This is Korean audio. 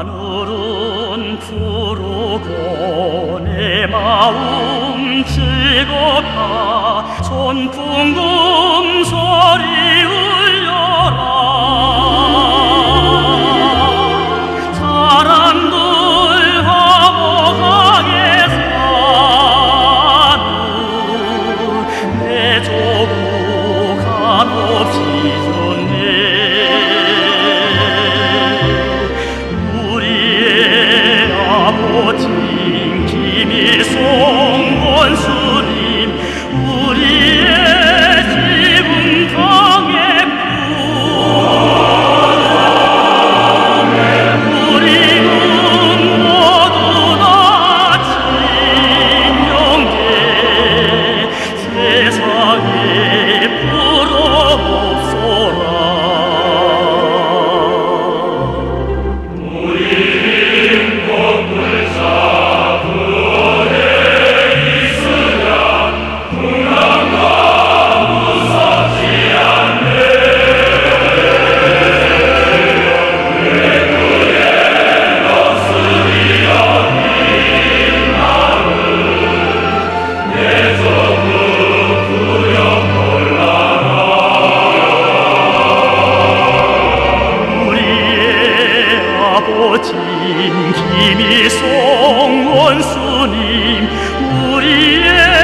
하늘은 푸르고 내 마음 즐겁다. 손풍 dream. Oh, yeah.